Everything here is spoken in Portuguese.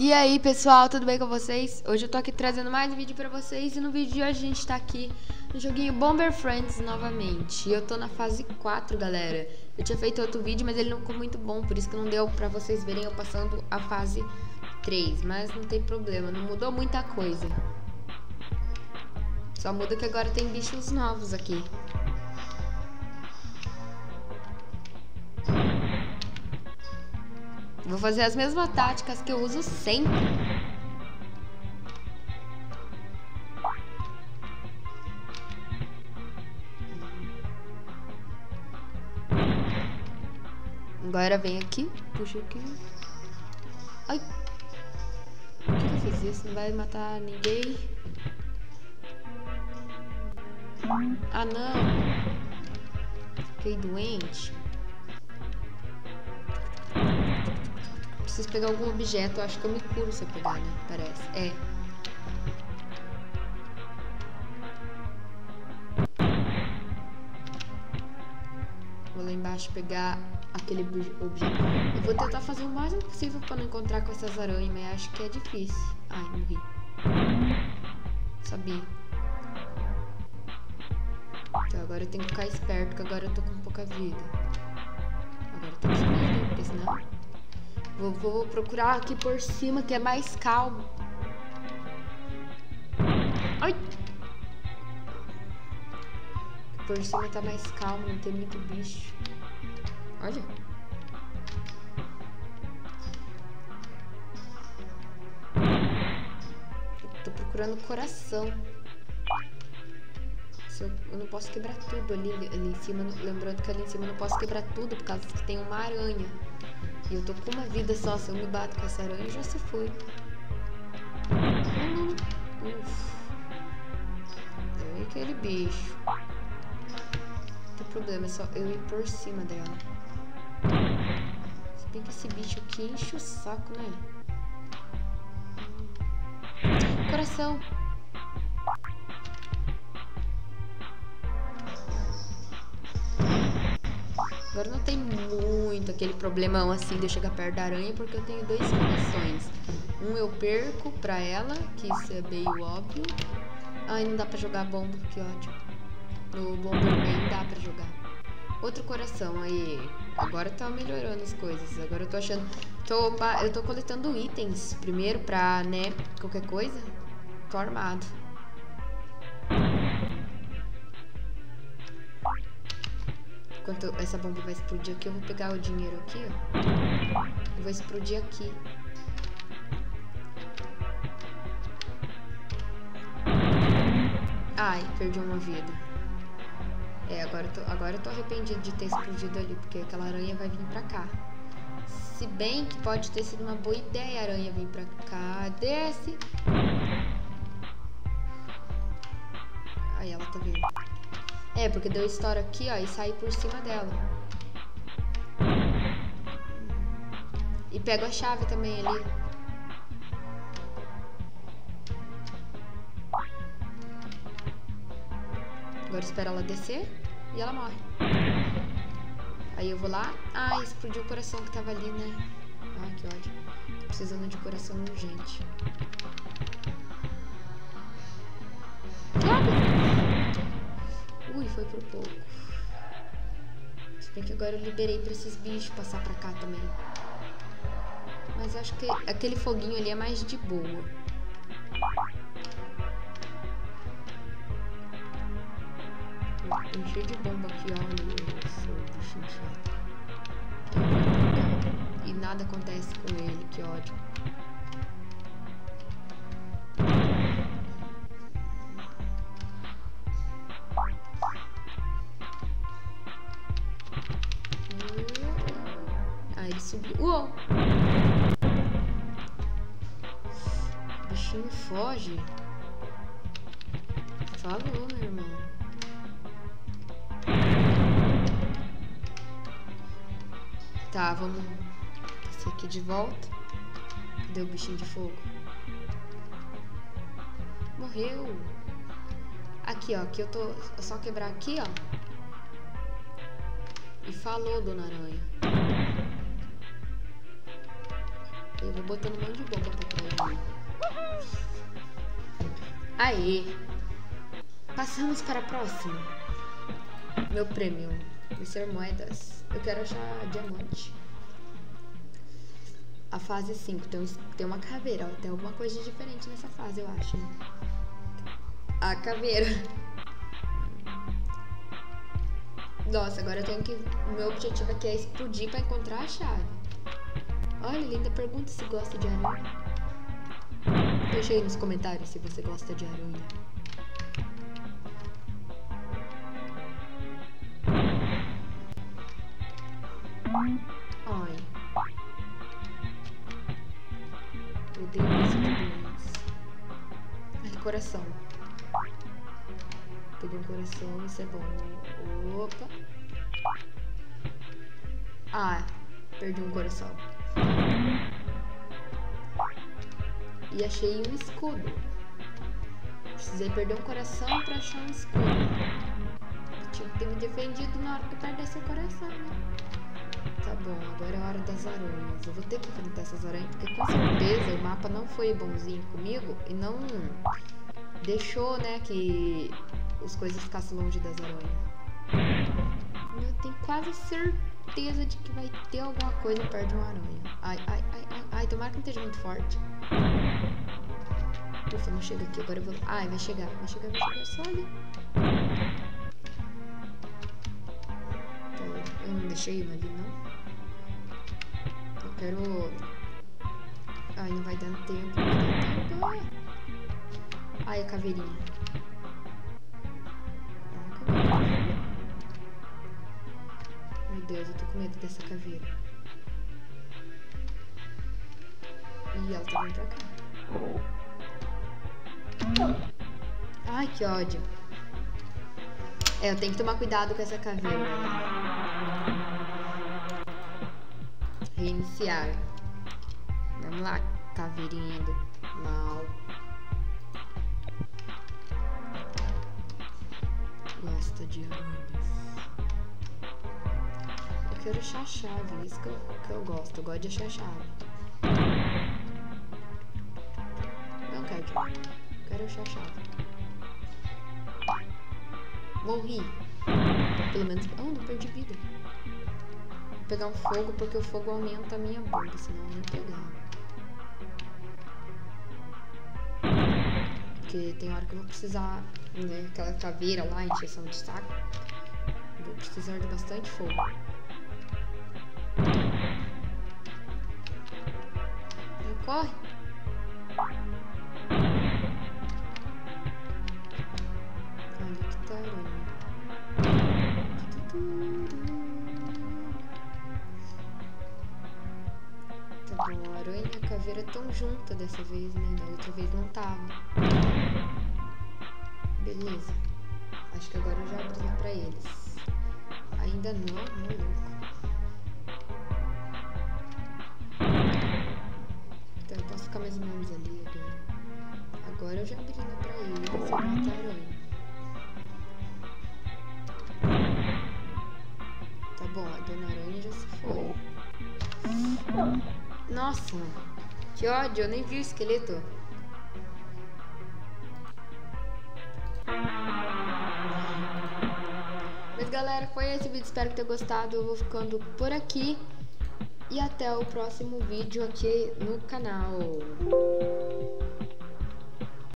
E aí pessoal, tudo bem com vocês? Hoje eu tô aqui trazendo mais um vídeo pra vocês e no vídeo de hoje a gente tá aqui no joguinho Bomber Friends novamente. E eu tô na fase 4 galera. Eu tinha feito outro vídeo, mas ele não ficou muito bom, por isso que não deu pra vocês verem eu passando a fase 3 Mas não tem problema, não mudou muita coisa. Só muda que agora tem bichos novos aqui Vou fazer as mesmas táticas que eu uso sempre. Agora vem aqui, puxa aqui. Ai! Por que eu fiz isso? Não vai matar ninguém. Ah, não! Fiquei doente. Preciso pegar algum objeto. Eu acho que eu me curo se eu pegar, né? Parece. É. Vou lá embaixo pegar aquele objeto. Eu vou tentar fazer o máximo possível para não encontrar com essas aranhas, mas acho que é difícil. Ai, morri. Sabia. Então agora eu tenho que ficar esperto, que agora eu tô com pouca vida. Agora eu tenho que subir, porque senão... Vou, vou procurar aqui por cima que é mais calmo. Ai! Por cima tá mais calmo, não tem muito bicho. Olha. tô procurando coração. Eu, eu, não posso quebrar tudo ali, ali em cima. Lembrando que ali em cima eu não posso quebrar tudo por causa que tem uma aranha. E eu tô com uma vida só. Se eu me bato com essa aranha, já se foi. Hum. Tem aquele bicho. Não tem problema, é só eu ir por cima dela. Se bem que esse bicho aqui enche o saco, né? Coração. Agora não tem muito aquele problemão assim de eu chegar perto da aranha, porque eu tenho dois corações. Um eu perco pra ela, que isso é meio óbvio. Ai, não dá pra jogar bomba, que ódio. No Bomberman dá pra jogar. Outro coração, aí. Agora tá melhorando as coisas. Agora eu tô achando... Tô, eu tô coletando itens primeiro pra, né, qualquer coisa. Tô armado. Enquanto essa bomba vai explodir aqui, eu vou pegar o dinheiro aqui, ó. E vou explodir aqui. Ai, perdi uma vida. É, agora eu, tô, agora eu tô arrependido de ter explodido ali, porque aquela aranha vai vir pra cá. Se bem que pode ter sido uma boa ideia a aranha vir pra cá. Desce! Aí ela tá vindo. É, porque deu história aqui, ó, e saí por cima dela. E pego a chave também ali. Agora espera ela descer e ela morre. Aí eu vou lá. Ah, explodiu o coração que tava ali, né? Ah, que ódio. Tô precisando de coração urgente. Ui, foi por pouco. Se bem que agora eu liberei pra esses bichos passar pra cá também. Mas acho que aquele foguinho ali é mais de boa. Tem cheio de bomba aqui, ó. Chato. E nada acontece com ele, que ódio. Bichinho foge. Falou, meu irmão. Tá, vamos passar aqui de volta. Cadê o bichinho de fogo? Morreu. Aqui, ó. Aqui eu tô... É só quebrar aqui, ó. E falou, Dona Aranha. Eu vou botando um monte de bomba pra trás Aê! Passamos para a próxima. Meu prêmio. Vencer moedas. Eu quero achar diamante. A fase 5 tem, tem uma caveira. Tem alguma coisa diferente nessa fase, eu acho. Né? A caveira. Nossa, agora eu tenho que. O meu objetivo aqui é explodir para encontrar a chave. Olha, linda pergunta se gosta de aranha. Deixa aí nos comentários se você gosta de aranha. Ai. Odeio esse de Ai, coração. Peguei um coração, isso é bom. Opa. Ah, perdi um coração. E achei um escudo. Precisei perder um coração pra achar um escudo. tinha que ter me defendido na hora que perdesse o coração, né? Tá bom, agora é a hora das aranhas. Eu vou ter que enfrentar essas aranhas, porque com certeza o mapa não foi bonzinho comigo e não deixou, né, que as coisas ficassem longe das aranhas. Eu tenho quase certeza de que vai ter alguma coisa perto de uma aranha. Ai, ai, ai, ai, ai, tomara que não esteja muito forte. Ufa, não chega aqui, agora eu vou... Ai, vai chegar, vai chegar, vai chegar, ali. Eu não deixei uma ali, não quero... Ai, não vai dar tempo, não vai dar tempo. Ai, a caveirinha. Deus, eu tô com medo dessa caveira. E ela tá vindo pra cá. Ai, que ódio. É, eu tenho que tomar cuidado com essa caveira. Reiniciar. Vamos lá, caveirinha do mal. Gosta de aranhas. Quero achar a chave, isso que eu, que eu gosto. Eu gosto de achar a chave. Não quero. Quero achar a chave. Morri. Pelo menos. Oh, não perdi vida pegar um fogo porque o fogo aumenta a minha bomba, senão eu não pegar. Porque tem hora que eu vou precisar, né, aquela caveira lá, encheção de saco. Vou precisar de bastante fogo. Corre! caveira tão junta dessa vez, né? Da outra vez não tava. Beleza. Acho que agora eu já abri pra eles. Ainda não, maluco. Então posso ficar mais ou menos ali agora. Agora eu já abri pra eles. Eu matar aranha. Tá bom, a dona aranha já se foi. Nossa, que ódio, eu nem vi o esqueleto. Mas galera, foi esse vídeo, espero que tenha gostado. Eu vou ficando por aqui e até o próximo vídeo aqui no canal.